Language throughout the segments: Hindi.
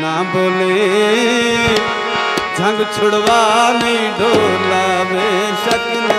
ना बोले जंग छुड़वा नहीं डोला में शकना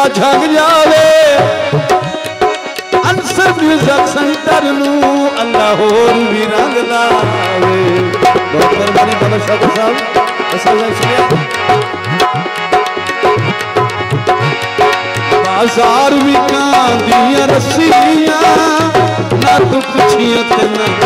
ਮੇਰਾ ਜਗ ਜਾਵੇ ਅਨਸਰ ਮਿਊਜ਼ਿਕ ਸੈਂਟਰ ਨੂੰ ਅੱਲਾ ਹੋਰ ਵੀ ਰੰਗ ਲਾਵੇ ਬਹੁਤ ਮਿਹਰਬਾਨੀ ਬਾਬਾ ਸ਼ਾਹ ਸਾਹਿਬ ਅਸਲ ਵਿੱਚ ਸ਼ੁਕਰੀਆ ਬਾਜ਼ਾਰ ਵਿਕਾਂ ਦੀਆਂ ਰੱਸੀਆਂ ਨਾ ਤੂੰ ਪੁੱਛੀਆਂ ਤੇ ਨਾ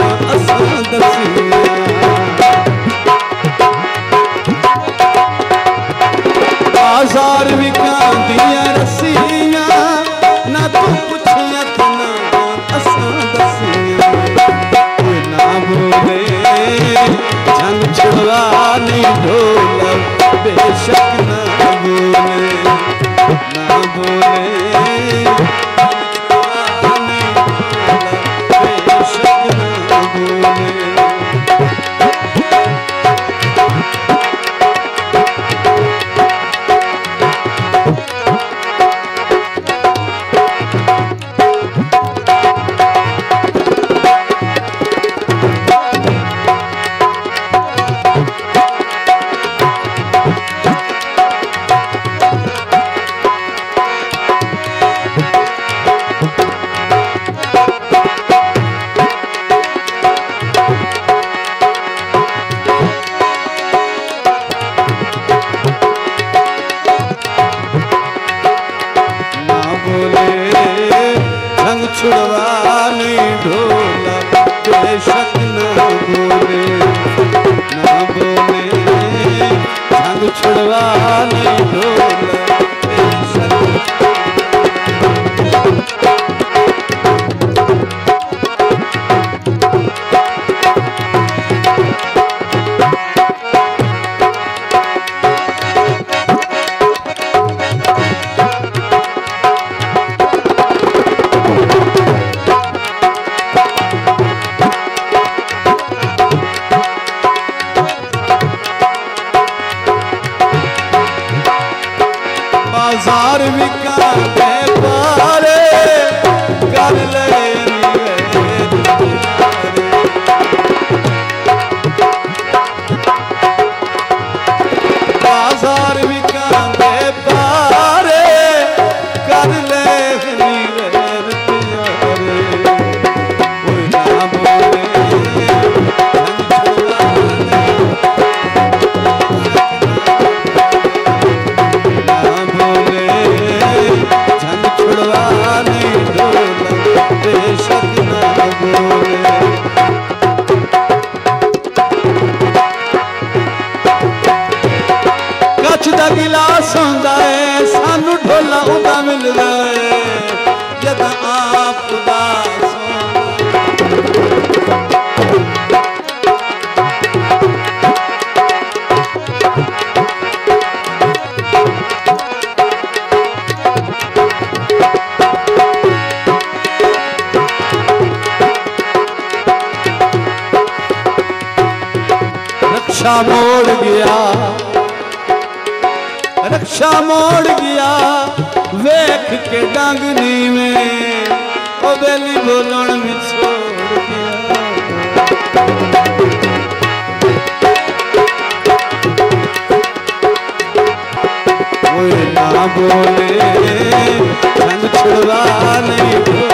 भवानी ढोलक बेशक ना सुरवानी ढोला बेशक ना बोले। ना बोले छुड़वानी ढोला। बाज़ार विका रक्षा मोड़ गया। रक्षा मोड़ गया। वेख के डांगनी में ओ बेली बोलण में छोड़ गया। ना बोले छुड़वा नहीं।